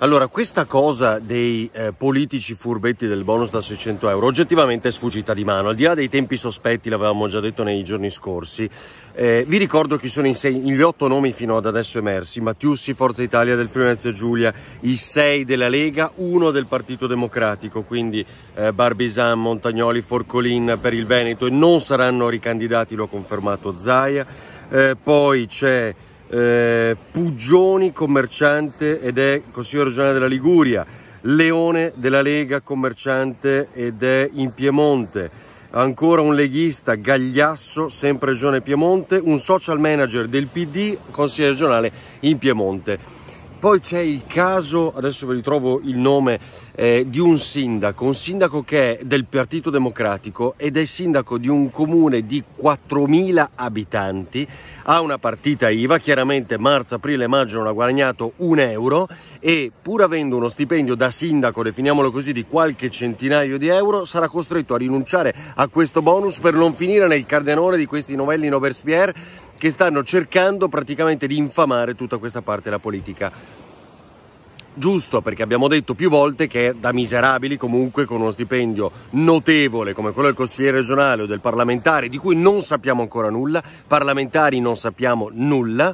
Allora, questa cosa dei eh, politici furbetti del bonus da 600 euro oggettivamente è sfuggita di mano. Al di là dei tempi sospetti, l'avevamo già detto nei giorni scorsi, eh, vi ricordo chi sono sei, gli otto nomi fino ad adesso emersi. Mattiussi, Forza Italia del Friuli Giulia, i sei della Lega, uno del Partito Democratico, quindi eh, Barbisan, Montagnoli, Forcolin per il Veneto e non saranno ricandidati, lo ha confermato Zaia. Eh, poi c'è eh, Puggioni commerciante ed è consigliere regionale della Liguria, Leone della Lega commerciante ed è in Piemonte, ancora un leghista Gagliasso, sempre regione Piemonte, un social manager del PD, consigliere regionale in Piemonte. Poi c'è il caso, adesso vi ritrovo il nome, eh, di un sindaco, un sindaco che è del Partito Democratico ed è sindaco di un comune di 4.000 abitanti, ha una partita IVA, chiaramente marzo, aprile, maggio non ha guadagnato un euro e pur avendo uno stipendio da sindaco, definiamolo così, di qualche centinaio di euro, sarà costretto a rinunciare a questo bonus per non finire nel cardenone di questi novelli in Overspierre che stanno cercando praticamente di infamare tutta questa parte della politica. Giusto, perché abbiamo detto più volte che da miserabili comunque con uno stipendio notevole come quello del consigliere regionale o del parlamentare, di cui non sappiamo ancora nulla, parlamentari non sappiamo nulla,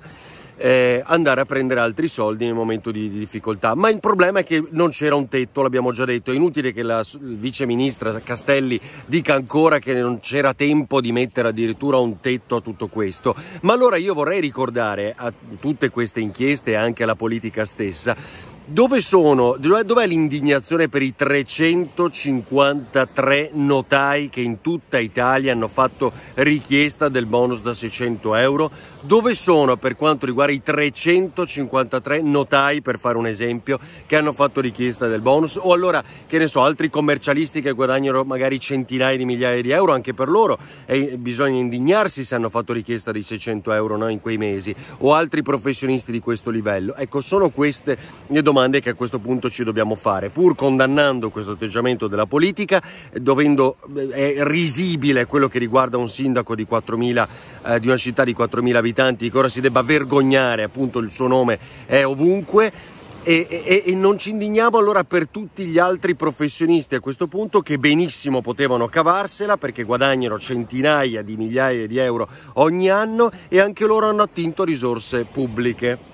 eh, andare a prendere altri soldi nel momento di, di, difficoltà. Ma il problema è che non c'era un tetto, l'abbiamo già detto, è inutile che la vice ministra Castelli dica ancora che non c'era tempo di mettere addirittura un tetto a tutto questo. Ma allora io vorrei ricordare a tutte queste inchieste e anche alla politica stessa dove sono, dov'è l'indignazione per i 353 notai che in tutta Italia hanno fatto richiesta del bonus da 600 euro? Dove sono per quanto riguarda i 353 notai, per fare un esempio, che hanno fatto richiesta del bonus? O allora, che ne so, altri commercialisti che guadagnano magari centinaia di migliaia di euro, anche per loro e bisogna indignarsi se hanno fatto richiesta di 600 euro no, in quei mesi, o altri professionisti di questo livello. Ecco, sono queste le domande che a questo punto ci dobbiamo fare, pur condannando questo atteggiamento della politica, dovendo, è risibile quello che riguarda un sindaco di 4.000, eh, di una città di 4.000 abitanti, abitanti che ora si debba vergognare, appunto il suo nome è ovunque. E, e, e, non ci indigniamo allora per tutti gli altri professionisti a questo punto che benissimo potevano cavarsela perché guadagnano centinaia di migliaia di euro ogni anno e anche loro hanno attinto risorse pubbliche.